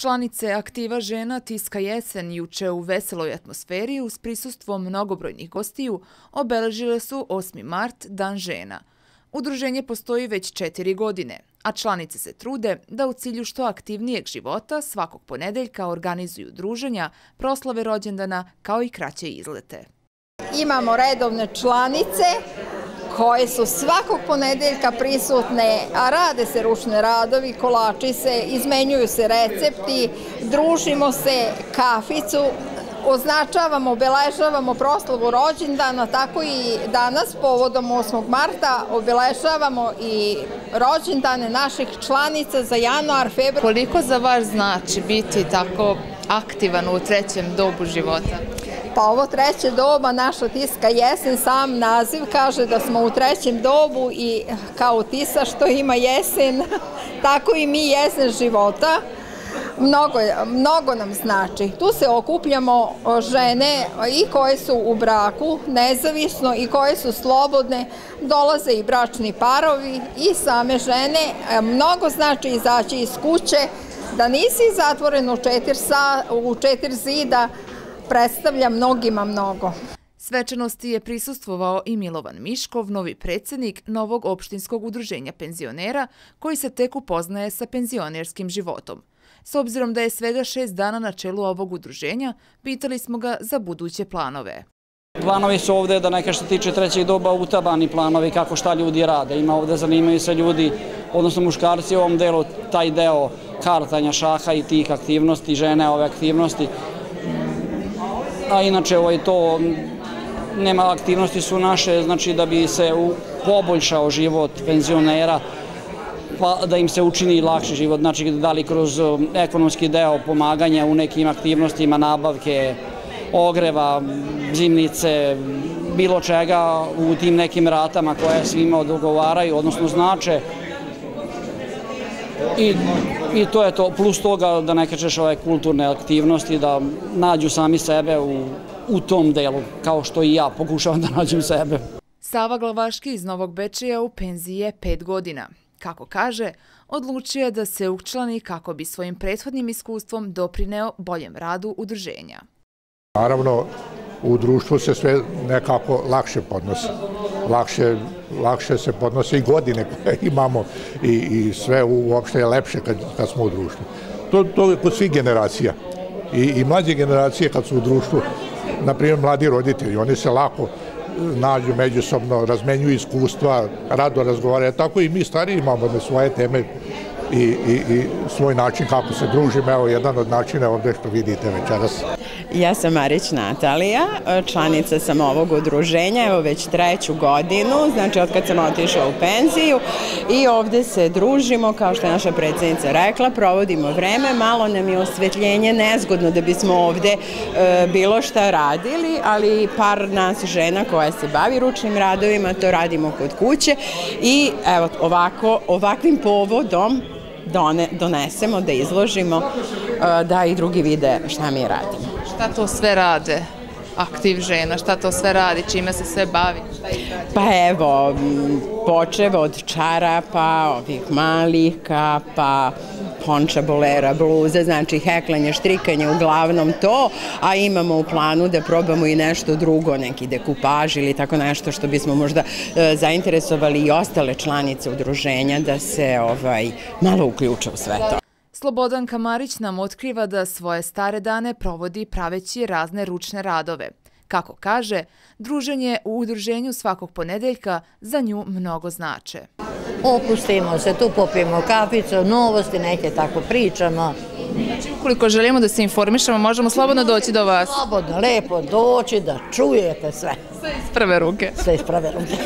Članice aktiva žena Tiska Jesen juče u veseloj atmosferi uz prisustvo mnogobrojnih gostiju obeležile su 8. mart, Dan žena. Udruženje postoji već četiri godine, a članice se trude da u cilju što aktivnijeg života svakog ponedeljka organizuju druženja, proslave rođendana kao i kraće izlete. Imamo redovne članice koje su svakog ponedeljka prisutne, a rade se ručne radovi, kolači se, izmenjuju se recepti, družimo se, kaficu, označavamo, obeležavamo proslavu rođendana, tako i danas povodom 8. marta obeležavamo i rođendane naših članica za januar, februar. Koliko za vas znači biti tako aktivan u trećem dobu života? Pa ovo treće doba, naša tiska jesen, sam naziv kaže da smo u trećem dobu i kao tisa što ima jesen, tako i mi jesen života. Mnogo, mnogo nam znači. Tu se okupljamo žene i koje su u braku, nezavisno, i koje su slobodne, dolaze i bračni parovi i same žene. Mnogo znači izaći iz kuće, da nisi zatvoren u četiri, sa, u četiri zida, predstavlja mnogima mnogo. Svečanosti je prisustvovao i Milovan Miškov, novi predsednik Novog opštinskog udruženja penzionera, koji se tek upoznaje sa penzionerskim životom. S obzirom da je svega šest dana na čelu ovog udruženja, pitali smo ga za buduće planove. Planovi su ovde da neka što tiče trećeg doba utabani planovi kako šta ljudi rade. Ima ovde zanimaju se ljudi, odnosno muškarci u ovom delu, taj deo kartanja šaha i tih aktivnosti, žene ove aktivnosti a inače ovaj, to nema aktivnosti su naše, znači da bi se poboljšao život penzionera, pa da im se učini lakši život, znači da li kroz ekonomski deo pomaganja u nekim aktivnostima, nabavke, ogreva, zimnice, bilo čega u tim nekim ratama koje svima dogovaraju, odnosno znače, I, I to je to, plus toga da ne kažeš ove kulturne aktivnosti, da nađu sami sebe u, u tom delu, kao što i ja pokušavam da nađem sebe. Sava Glavaški iz Novog Bečeja u penziji je pet godina. Kako kaže, odlučio je da se učlani kako bi svojim prethodnim iskustvom doprineo boljem radu udruženja. Naravno, u društvu se sve nekako lakše podnosi. Lakše, lakše se podnose i godine koje imamo i, i sve uopšte je lepše kad, kad smo u društvu. To, to je kod svih generacija. I, I mlađe generacije kad su u društvu, na primjer mladi roditelji, oni se lako nađu međusobno, razmenjuju iskustva, rado razgovaraju. Tako i mi stariji imamo da svoje teme i, i, i svoj način kako se družimo. Evo, jedan od načina ovde što vidite večeras. Ja sam Marić Natalija, članica sam ovog udruženja, evo već treću godinu, znači od kad sam otišla u penziju i ovde se družimo, kao što je naša predsednica rekla, provodimo vreme, malo nam je osvetljenje nezgodno da bismo ovde e, bilo šta radili, ali par nas žena koja se bavi ručnim radovima, to radimo kod kuće i evo ovako, ovakvim povodom done, donesemo, da izložimo, e, da i drugi vide šta mi radimo. Šta to sve rade? aktiv žena, šta to sve radi, čime se sve bavi? Pa evo, počev od čarapa, ovih malih kapa, ponča, bolera, bluze, znači heklanje, štrikanje, uglavnom to, a imamo u planu da probamo i nešto drugo, neki dekupaž ili tako nešto što bismo možda e, zainteresovali i ostale članice udruženja da se ovaj malo uključe u sve to. Slobodan Kamarić nam otkriva da svoje stare dane provodi praveći razne ručne radove. Kako kaže, druženje u udruženju svakog ponedeljka za nju mnogo znače. Opustimo se, tu popijemo kaficu, novosti, neke tako pričamo. Znači, ukoliko želimo da se informišemo, možemo slobodno doći do vas. Slobodno, lepo doći da čujete sve. Sve iz prve ruke. Sve iz prve ruke.